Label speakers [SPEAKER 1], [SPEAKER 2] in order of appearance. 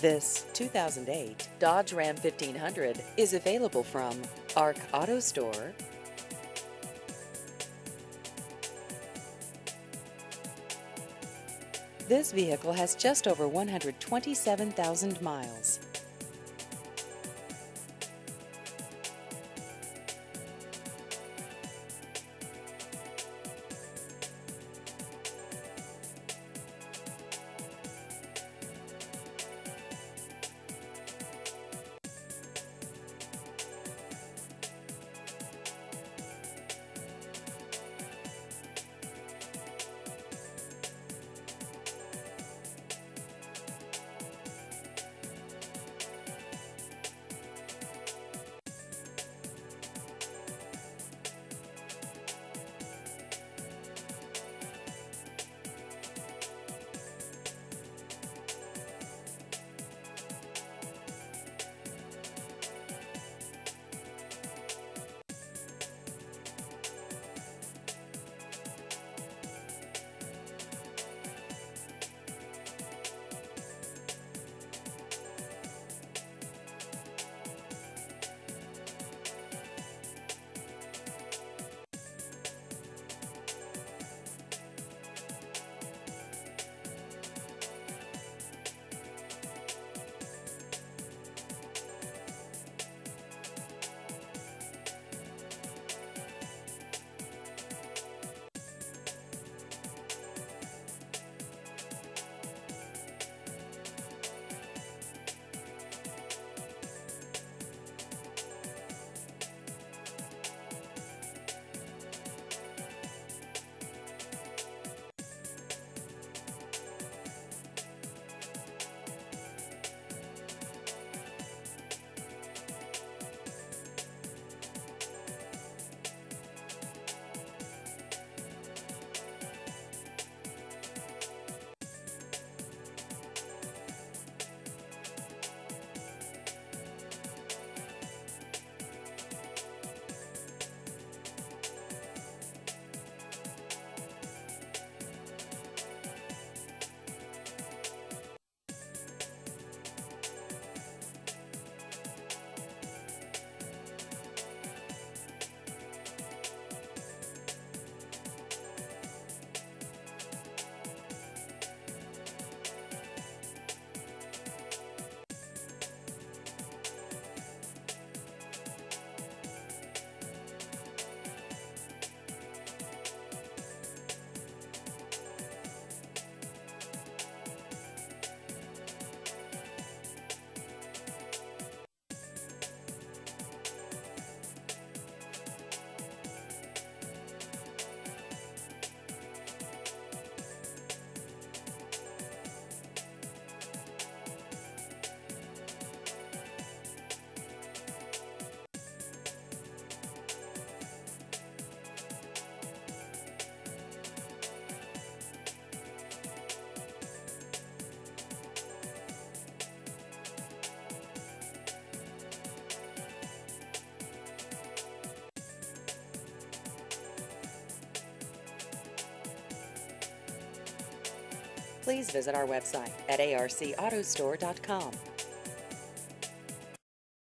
[SPEAKER 1] This 2008 Dodge Ram 1500 is available from Arc Auto Store. This vehicle has just over 127,000 miles. Please visit our website at arcautostore.com.